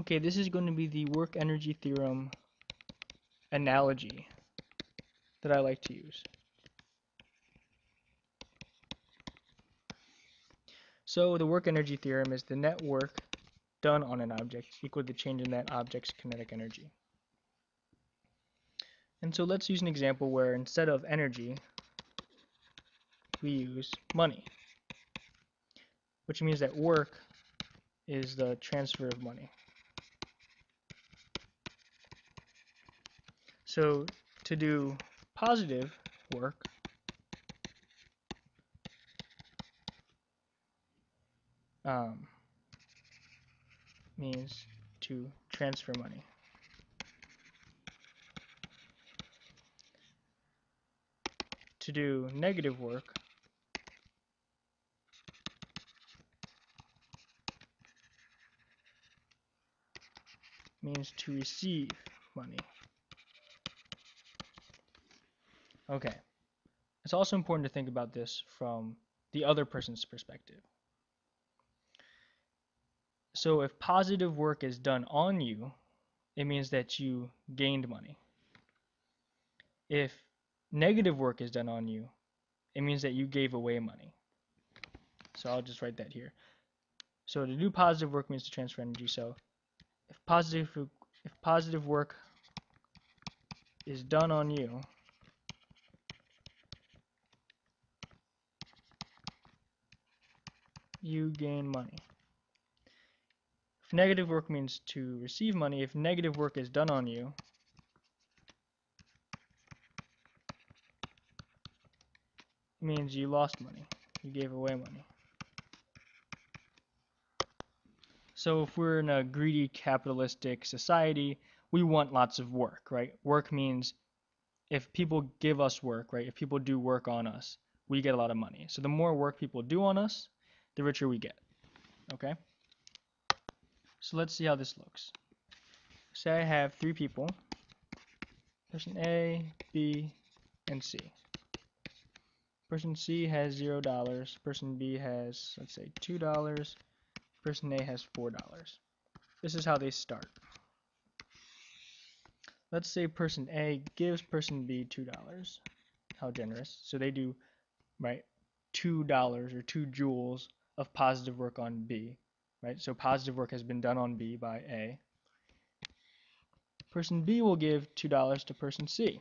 Okay, this is going to be the work energy theorem analogy that I like to use. So the work energy theorem is the net work done on an object equal to the change in that object's kinetic energy. And so let's use an example where instead of energy, we use money, which means that work is the transfer of money. So to do positive work, um, means to transfer money. To do negative work, means to receive money. Okay. It's also important to think about this from the other person's perspective. So if positive work is done on you, it means that you gained money. If negative work is done on you, it means that you gave away money. So I'll just write that here. So to do positive work means to transfer energy. So if positive if positive work is done on you, you gain money. If negative work means to receive money, if negative work is done on you, means you lost money. You gave away money. So if we're in a greedy capitalistic society, we want lots of work, right? Work means if people give us work, right? If people do work on us, we get a lot of money. So the more work people do on us, the richer we get. Okay? So let's see how this looks. Say I have three people, person A, B, and C. Person C has zero dollars, person B has, let's say, two dollars, person A has four dollars. This is how they start. Let's say person A gives person B two dollars. How generous. So they do, right, two dollars or two joules of positive work on B, right? So positive work has been done on B by A. Person B will give $2 to person C,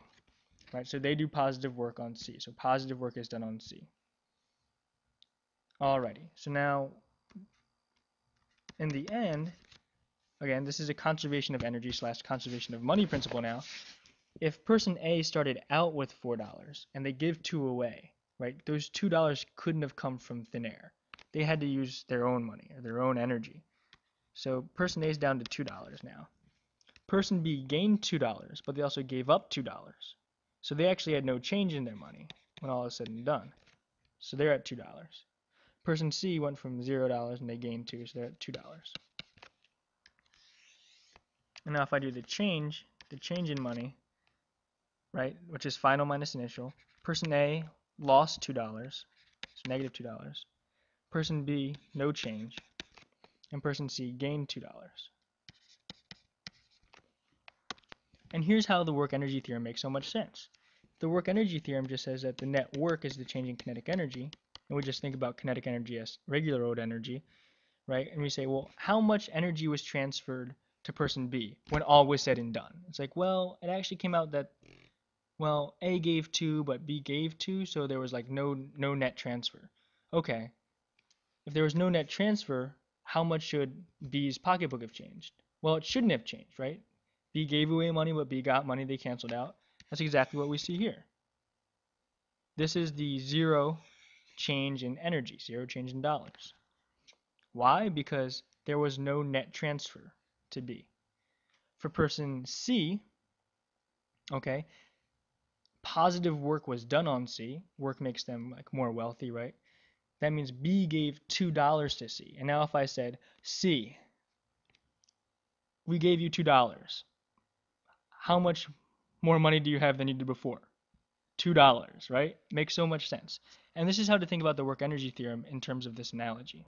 right? So they do positive work on C. So positive work is done on C. Alrighty, so now in the end, again, this is a conservation of energy slash conservation of money principle now. If person A started out with $4 and they give 2 away, right, those $2 couldn't have come from thin air they had to use their own money or their own energy. So person A is down to $2 now. Person B gained $2, but they also gave up $2. So they actually had no change in their money when all is said and done. So they're at $2. Person C went from $0 and they gained 2, so they're at $2. And now if I do the change, the change in money, right, which is final minus initial, person A lost $2, so negative $2. Person B, no change. And person C gained $2. And here's how the work energy theorem makes so much sense. The work energy theorem just says that the net work is the change in kinetic energy, and we just think about kinetic energy as regular old energy, right? And we say, well, how much energy was transferred to person B when all was said and done? It's like, well, it actually came out that, well, A gave 2, but B gave 2, so there was like no, no net transfer. Okay, if there was no net transfer, how much should B's pocketbook have changed? Well, it shouldn't have changed, right? B gave away money, but B got money they canceled out. That's exactly what we see here. This is the zero change in energy, zero change in dollars. Why? Because there was no net transfer to B. For person C, okay, positive work was done on C. Work makes them like more wealthy, right? That means B gave $2 to C. And now if I said, C, we gave you $2. How much more money do you have than you did before? $2, right? Makes so much sense. And this is how to think about the work energy theorem in terms of this analogy.